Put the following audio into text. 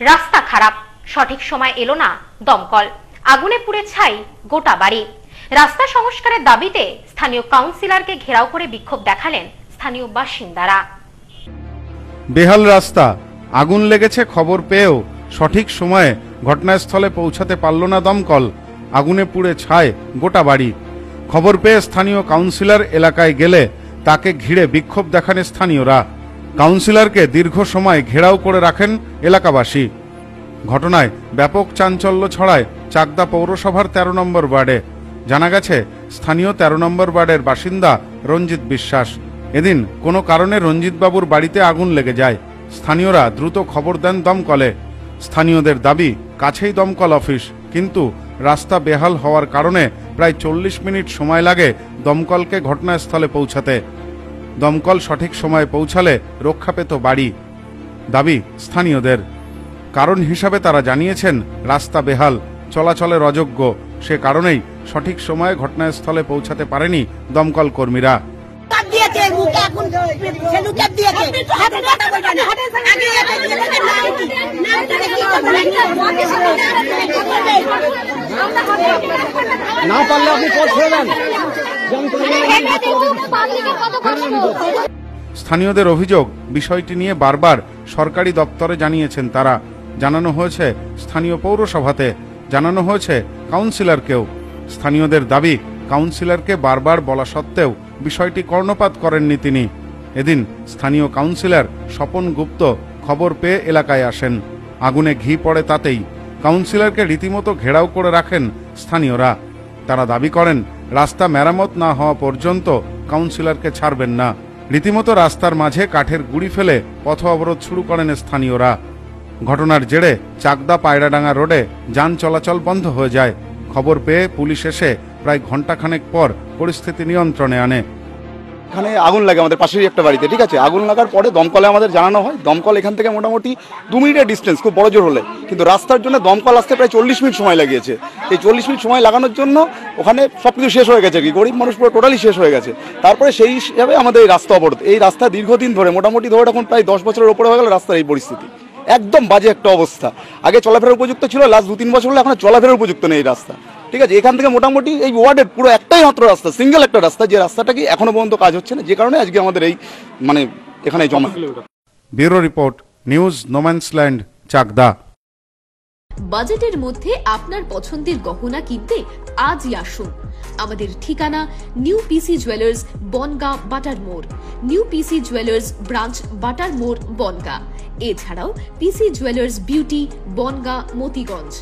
রাস্তা খারাপ। সঠিক সময় এলো না দমকল। আগুনে পুড়ে ছাই গোটা বাড়ি। রাস্তা সংস্কারের দাবিতে স্থানীয় কাউন্সিলরকে ঘেরাও করে বিক্ষোভ দেখালেন স্থানীয় বাসিন্দারা। বেহাল রাস্তা। আগুন লেগেছে খবর পেয়েও সঠিক সময়ে ঘটনাস্থলে পৌঁছাতে পারল না দমকল। আগুনে পুড়ে ছায় গোটা বাড়ি। খবর পেয়ে স্থানীয় কাউন্সিলর এলাকায় গেলে তাকে ঘিরে বিক্ষোভ দেখানে স্থানীয়রা। কাউন্সিলরকে দীর্ঘ সময় ঘেরাও করে রাখেন এলাকাবাসী। ঘটনায় ব্যাপক চাঞ্চল্য ছড়ায় চাকদা পৌরসভার ১৩ নম্বর ওয়ার্ডে। জানা গেছে, স্থানীয় ১৩ নম্বর ওয়ার্ডের বাসিন্দা রঞ্জিত বিশ্বাস। এদিন কোনো কারণে রঞ্জিতবাবুর বাড়িতে আগুন লেগে যায়। স্থানীয়রা দ্রুত খবর দেন দমকলে। স্থানীয়দের দাবি, কাছেই দমকল অফিস, কিন্তু রাস্তা বেহাল হওয়ার কারণে প্রায় চল্লিশ মিনিট সময় লাগে দমকলকে ঘটনাস্থলে পৌঁছাতে। দমকল সঠিক সময়ে পৌঁছালে রক্ষা পেত বাড়ি। দাবি স্থানীয়দের। কারণ হিসাবে তারা জানিয়েছেন রাস্তা বেহাল চলাচলের অযোগ্য। সে কারণেই সঠিক সময়ে ঘটনাস্থলে পৌঁছাতে পারেনি দমকল কর্মীরা। না। পারলে আপনি পথ ছেড়ে দেন। স্থানীয়দের অভিযোগ, বিষয়টি নিয়ে বারবার সরকারি দপ্তরে জানিয়েছেন তারা। জানানো হয়েছে, স্থানীয় পৌরসভাতে। জানানো হয়েছে, কাউন্সিলরকেও। স্থানীয়দের দাবি, কাউন্সিলরকে বারবার বলা সত্ত্বেও বিষয়টি কর্ণপাত করেননি তিনি। এদিন স্থানীয় কাউন্সিলর স্বপন গুপ্ত খবর পেয়ে এলাকায় আসেন। আগুনে ঘি পড়ে তাতেই। কাউন্সিলরকে রীতিমতো ঘেরাও করে রাখেন স্থানীয়রা। তারা দাবি করেন রাস্তা মেরামত না হওয়া পর্যন্ত কাউন্সিলরকে ছাড়বেন না। রীতিমতো রাস্তার মাঝে কাঠের গুড়ি ফেলে পথ অবরোধ শুরু করেন স্থানীয়রা। ঘটনার জেরে চাকদা পায়রাডাঙ্গা রোডে যান চলাচল বন্ধ হয়ে যায়। খবর পেয়ে পুলিশ এসে প্রায় ঘণ্টাখানেক পর পরিস্থিতি নিয়ন্ত্রণে আনে। এখানে আগুন লাগে আমাদের পাশেরই একটা বাড়িতে, ঠিক আছে? আগুন লাগার পরে দমকলে আমাদের জানানো হয়। দমকল এখান থেকে মোটামুটি দু মিনিটের ডিস্টেন্স খুব বড় জোর হলে। কিন্তু রাস্তার জন্য দমকল আসতে প্রায় চল্লিশ মিনিট সময় লাগিয়েছে। এই চল্লিশ মিনিট সময় লাগানোর জন্য ওখানে সব কিছু শেষ হয়ে গেছে কি। গরিব মানুষ পুরো টোটালি শেষ হয়ে গেছে। তারপরে সেই হিসাবে আমাদের এই রাস্তা অবরোধ। এই রাস্তা দীর্ঘদিন ধরে, মোটামুটি ধরে এখন প্রায় দশ বছরের উপরে হয়ে গেল রাস্তার এই পরিস্থিতি। একদম বাজে একটা অবস্থা। আগে চলাফেরার উপযুক্ত ছিল লাস্ট দু তিন বছর হলে এখন আর চলাফেরার উপযুক্ত নেই এই রাস্তা। ঠিক আছে? এখান থেকে মোটামুটি এই ওয়ার্ডের পুরো একটাই মাত্র রাস্তা সিঙ্গেল একটা রাস্তা যে রাস্তাটা কি এখনও পর্যন্ত কাজ হচ্ছে না যে কারণে আজকে আমাদের এই মানে এখানে জমা। Bureau report news no man's land Chakdah. বাজেটের মধ্যে আপনার পছন্দের গহনা কিনতে আজই আসুন। আমাদের ঠিকানা new PC jewellers Bongaon Batar মোড়। New PC jewellers branch Batar মোড় বনগা। এছাড়াও PC jewellers beauty Bongaon Motiganj.